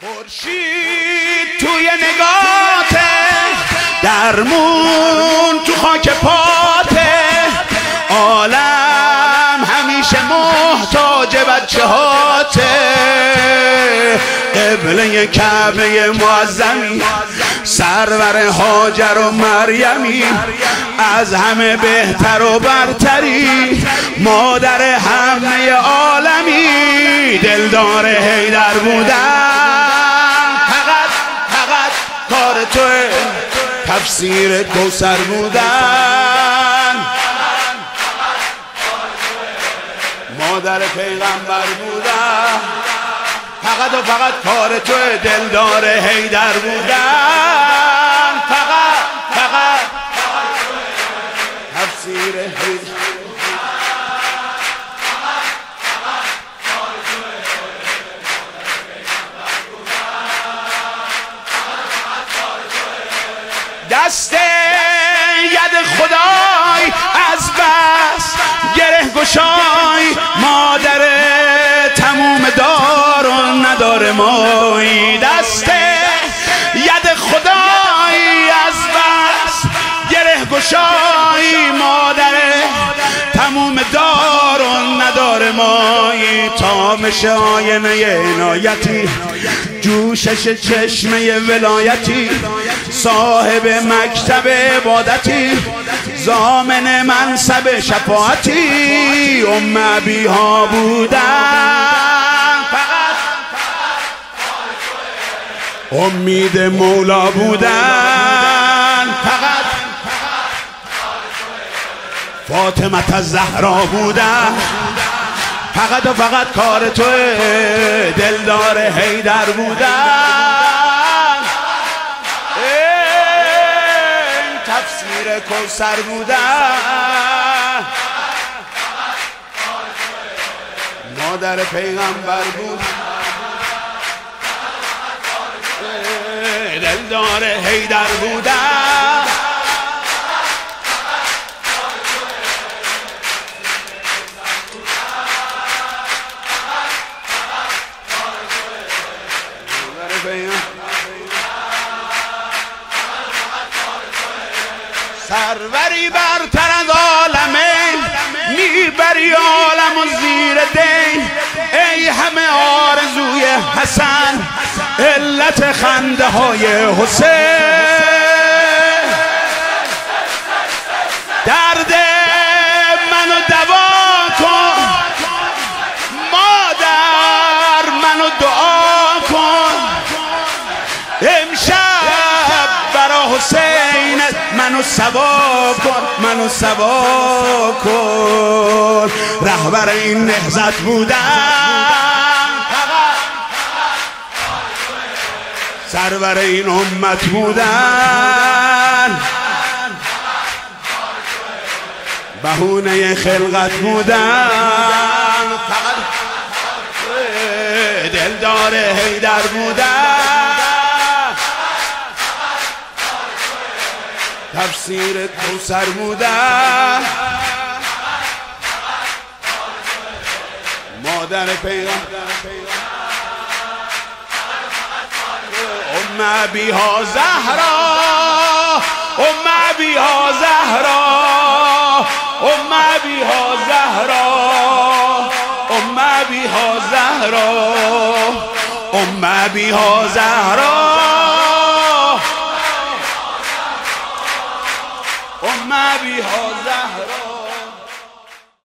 خورشید توی نگاته درمون تو خاک پاته عالم همیشه محتاج بچه هاته قبله کعبه معظمی سرور هاجر و مریمی. از همه بهتر و برتری مادر همه عالمی. دلدار هیدر بودن. توه تفسیر کوسر بودن. مادر پیغمبر بودن. فقط و فقط کار تو دلدار هیدر بودن دست ید خدای از بس گره گشای. مادر تموم دار و ندار مای دست ید خدای از بس گره گشای. مادر تموم دار و ندار مای تامش آینه عنایتی جوشش چشمه ولایتی. صاحب مکتب عبادتی زامن منصب شفاعتی ام ها بودن. امید مولا بودن. فقط فاطمت زهرا بودن. فقط و فقط کار تو دلدار هیدر بودن. تفسیر کوسر بودن مادر پیغمبر بود. دلدار هیدر بودن سروری برتر از عالمه. می‌بری عالم و زیر دین. ای همه آرزوی حسن علت خنده های حسین. منو سوا کن منو سوا کن. رهبر این نهزت بودن سرور این امت بودن. بهونه خلقت بودن. فقط دلدار هیدر بودن. تفسیر کوسر بودن مادر پیغمبر ام ها زهرا ام ها زهرا ام ها زهرا ام ها زهرا ام ها زهرا. ام ها زهرا